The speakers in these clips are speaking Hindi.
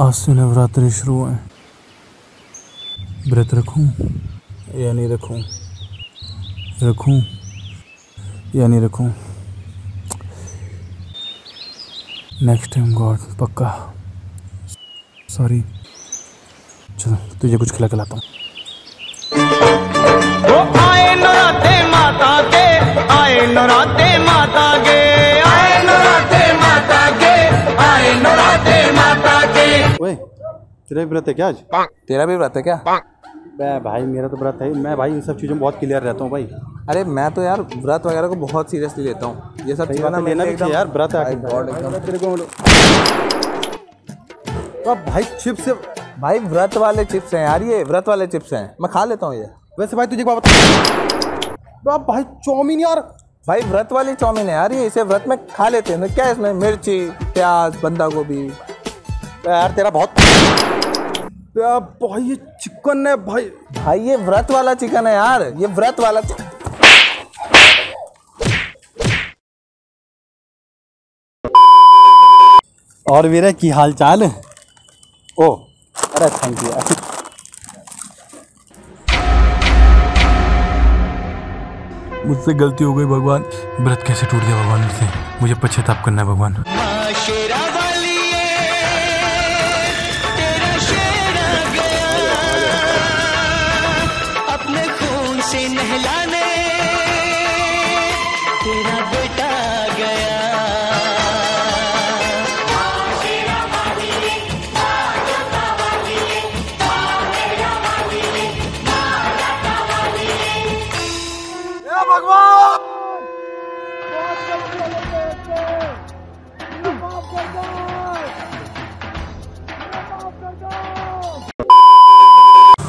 आज से नवरात्रि शुरू है व्रत रखूँ या नहीं रखूँ? रखूँ या नहीं रखूँ? नेक्स्ट टाइम गॉड पक्का। सॉरी चलो, तुझे कुछ खिला खिलाता हूँ। आए नराते माता के, आए नराते तेरा भी व्रत है क्या आज? तेरा भी व्रत है क्या? मैं भाई मेरा तो व्रत है। मैं भाई इन सब चीज़ों में बहुत क्लियर रहता हूँ भाई। अरे मैं तो यार व्रत वगैरह को बहुत सीरियसली लेता हूँ। ये सब चीज़ें ना लेना भी यार व्रत है तेरे को अब भाई चिप्स भाई व्रत वाले चिप्स हैं यार ये व्रत वाले चिप्स हैं। मैं खा लेता हूँ ये। वैसे भाई तुझे एक बात बता। अब भाई चाउमीन यार। भाई व्रत वाली चाउमीन है यार ये इसे व्रत में खा लेते हैं। क्या इसमें? मिर्ची प्याज बंदा गोभी। यार तेरा बहुत भाई ये चिकन है भाई। भाई ये व्रत वाला चिकन है यार ये व्रत वाला चिकन और मेरा की हाल चाल ओ अरे थैंक यू मुझसे गलती हो गई भगवान व्रत कैसे टूट गया भगवान मुझसे मुझे पश्चाताप करना है भगवान।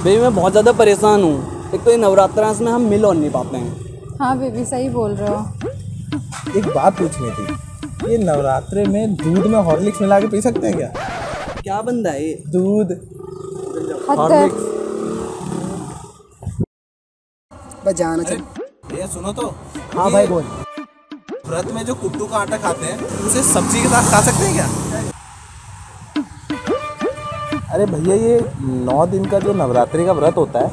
बेबी मैं बहुत ज़्यादा परेशान हूँ। एक तो ये नवरात्रा में हम मिल और नहीं पाते हैं। हाँ बेबी सही बोल रहे हो। एक बात पूछनी थी ये नवरात्रे में दूध में हॉर्लिक्स मिला के पी सकते हैं क्या? क्या बंदा है ये? दूध। बजाना चाहिए। ये सुनो तो। हाँ भाई बोल। व्रत में जो कुट्टू का आटा खाते हैं उसे सब्ज़ी के साथ खा सकते हैं क्या? अरे भैया ये नौ दिन का जो नवरात्रि का व्रत होता है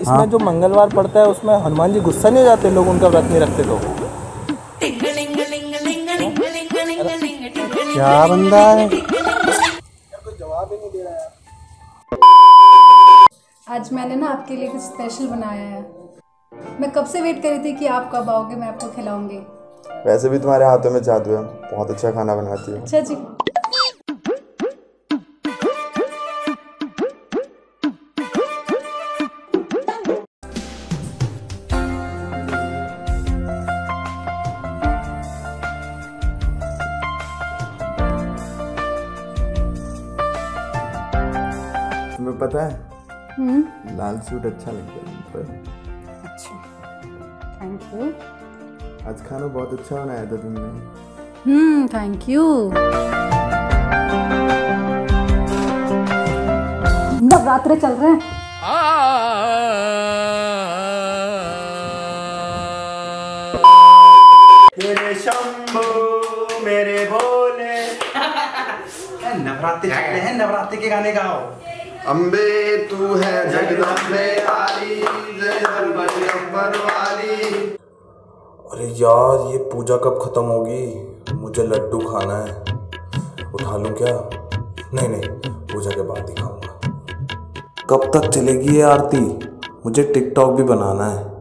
इसमें हाँ? जो मंगलवार पड़ता है उसमें हनुमान जी गुस्सा नहीं हो जाते लोग उनका व्रत नहीं रखते तो? क्या बंदा है? आज मैंने ना आपके लिए कुछ स्पेशल बनाया है। मैं कब से वेट कर रही थी कि आप कब आओगे मैं आपको खिलाऊँगी। वैसे भी तुम्हारे हाथों में जादू है बहुत अच्छा खाना बनाती हो। अच्छा जी। पता है? हम्म। लाल सूट अच्छा लगता है तुम पर अच्छा। थैंक यू आज खाना बहुत अच्छा बनाया था तुमने। हम्म थैंक यू नवरात्रे चल रहे हैं। तेरे शंभू मेरे भोले। नवरात्रि चल रहे हैं नवरात्रि के गाने गाओ। अम्बे तू है जगदम्बे जय वाली। अरे यार, ये पूजा कब खत्म होगी? मुझे लड्डू खाना है। उठा लूँ क्या? नहीं नहीं, पूजा के बाद ही खाऊँगा। कब तक चलेगी ये आरती? मुझे टिकटॉक भी बनाना है।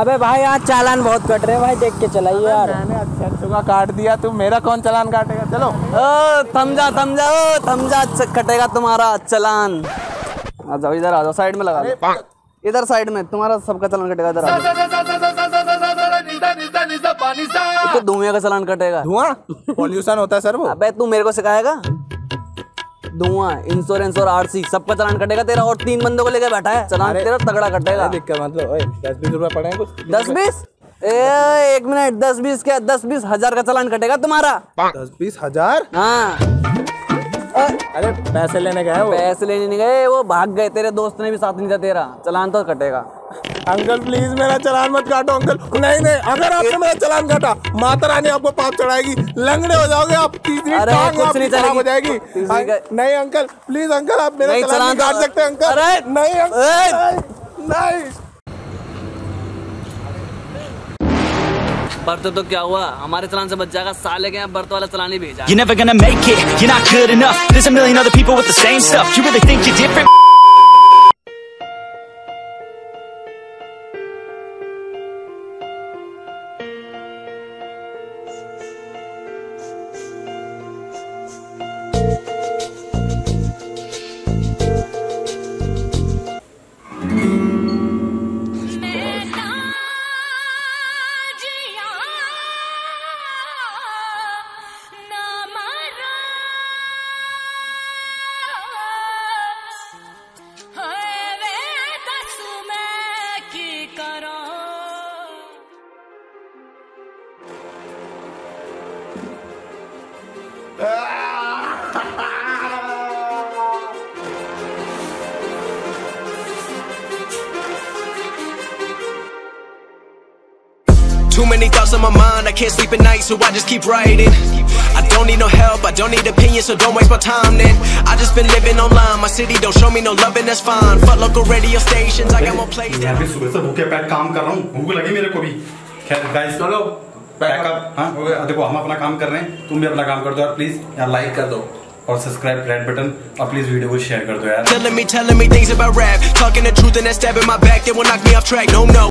अबे भाई आज चालान बहुत कट रहे हैं भाई देख के चलाइए यार मैंने अच्छा अच्छा काट दिया तू मेरा कौन चालान काटेगा चलो ओ थम जा थम जा ओ थम जा च- कटेगा तुम्हारा चलान आ जाओ इधर आ जाओ साइड में लगा इधर साइड में तुम्हारा सबका चलान कटेगा इधर आ जाओ तो धुएँ का चलान कटेगा धुआँ पॉल्यूशन होता है सर वो अबे तू मेरे को सिखाएगा धुआँ इंश्योरेंस और आरसी सबका चलान कटेगा तेरा और तीन बंदों को लेकर बैठा है। चलान तेरा तगड़ा कटेगा। दिक्कत मतलब दस बीस रुपए पड़े कुछ। दस बीस? ए एक मिनट दस बीस क्या दस बीस हज़ार का चलान कटेगा तुम्हारा? दस बीस हज़ार? हाँ। अरे पैसे लेने गए पैसे लेने नहीं गए वो भाग गए तेरे दोस्त ने भी साथ नहीं था तेरा चलान तो कटेगा। अंकल प्लीज़ मेरा चलान मत काटो अंकल। नहीं नहीं अगर आपने मेरा चलान काटा माता रानी आपको पाप चढ़ाएगी। लंगड़े हो जाओगे आप तीसरी टांग आपकी नहीं खराब हो जाएगी। अ- नहीं अंकल प्लीज़ अंकल आप मेरा चलान काट सकते अंकल। नहीं अंकल नहीं, नहीं। बर्त तो क्या हुआ? हमारे चलान से बच जाएगा साले के यहाँ बर्त वाला चलान ही भेजा। You're never gonna make it, you're not good enough. There's a million other people with the same stuff. You really think you're different? Too many thoughts on my mind, I can't sleep at night, so I just keep writing. I don't need no help, I don't need opinions, so don't waste my time then. I just been living online, my city don't show me no love, and that's fine. Fuck local radio stations, I got more plays मैं भी सुबह से भूखे पैक काम कर रहा हूँ भूख लगी मेरे को भी खैर गाइस चलो पैकअप हाँ देखो हम अपना काम कर रहे हैं तुम भी अपना काम कर दो यार प्लीज यार लाइक कर दो और सब्सक्राइब रेड बटन और प्लीज वीडियो को शेयर कर दो यार Telling me, telling me things about rap. Talking the truth and that stab in my back, they will knock me off track. No, no.